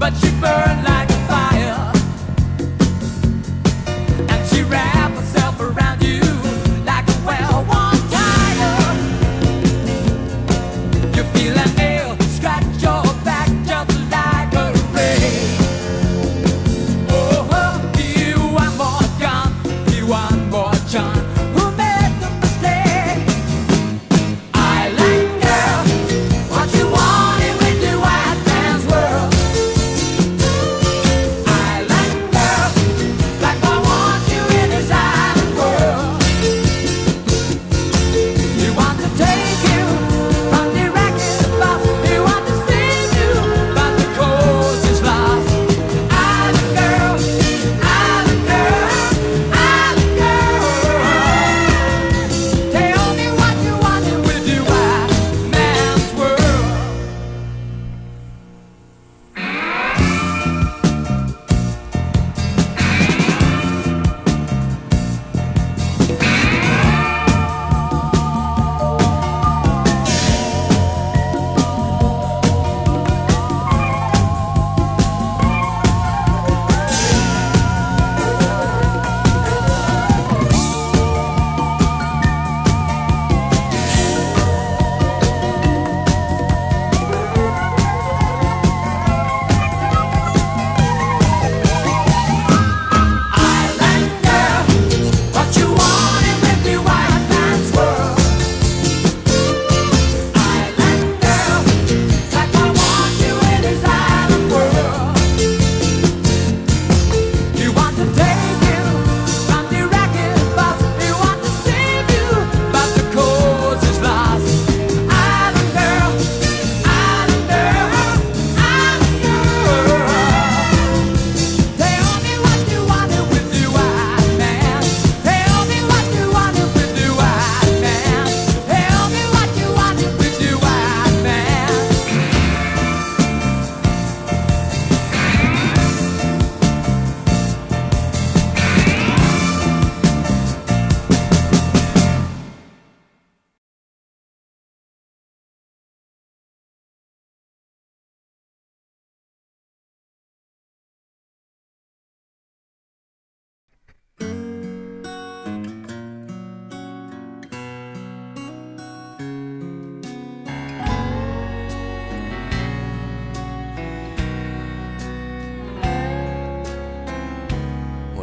but you burn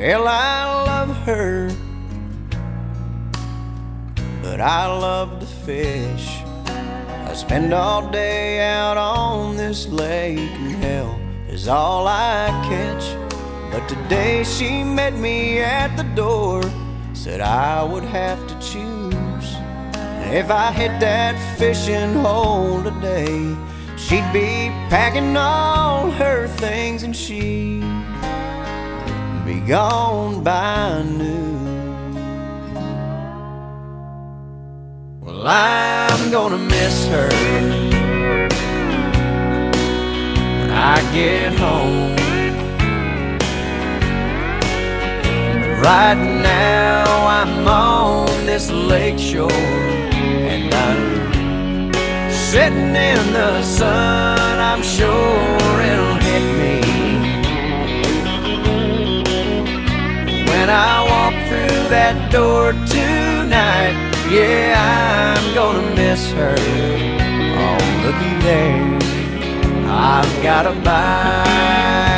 Well, I love her, but I love to fish. I spend all day out on this lake, and hell is all I catch. But today she met me at the door, said I would have to choose. If I hit that fishing hole today, she'd be packing all her things and she'd be gone by noon. Well, I'm gonna miss her when I get home. Right now, I'm on this lake shore, and I'm sitting in the sun. I'm sure it'll that door tonight. Yeah, I'm gonna miss her. Oh, looky there. I've got a bite.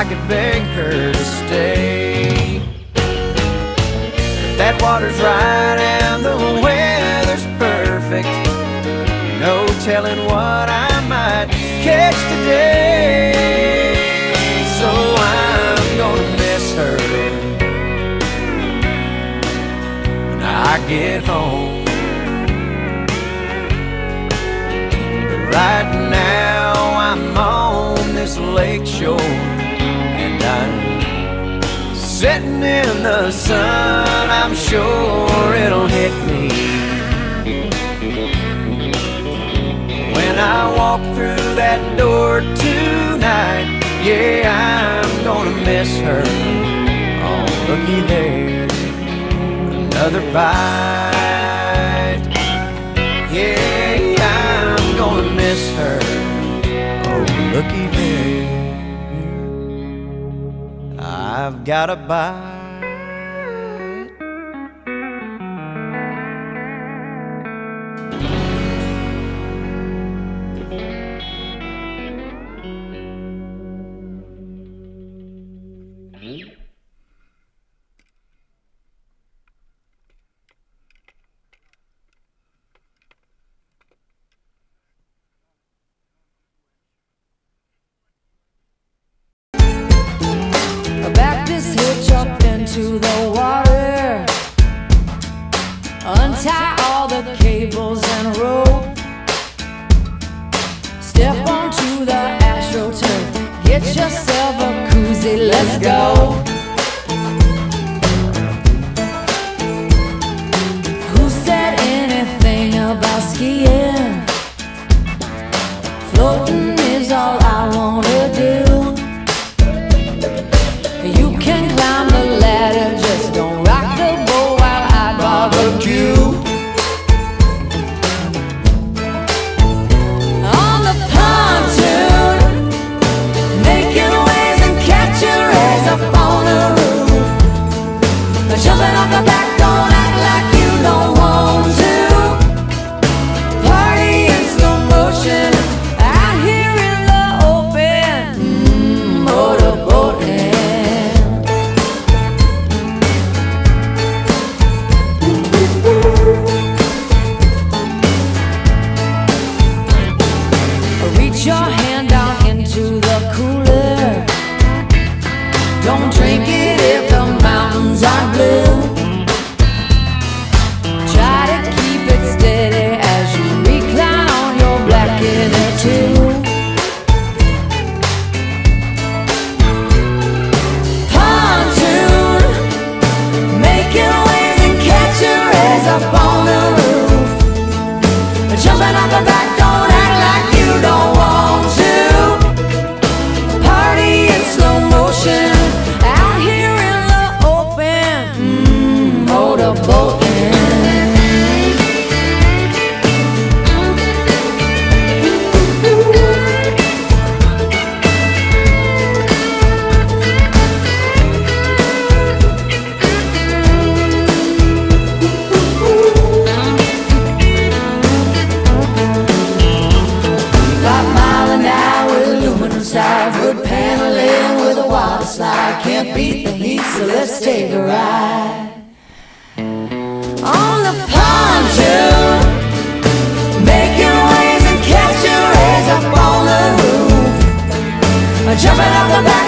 I could beg her to stay. That water's right and the weather's perfect, no telling what I might catch today. So I'm gonna miss her when I get home. But right now I'm on this lake shore sitting in the sun. I'm sure it'll hit me when I walk through that door tonight. Yeah, I'm gonna miss her. Oh, looky there, another bite. Yeah, I'm gonna miss her. Oh, looky I've got a bite. Into the water. Untie all the cables and rope. Step onto the astroturf. Get yourself a koozie. Let's go. Jumping off the back.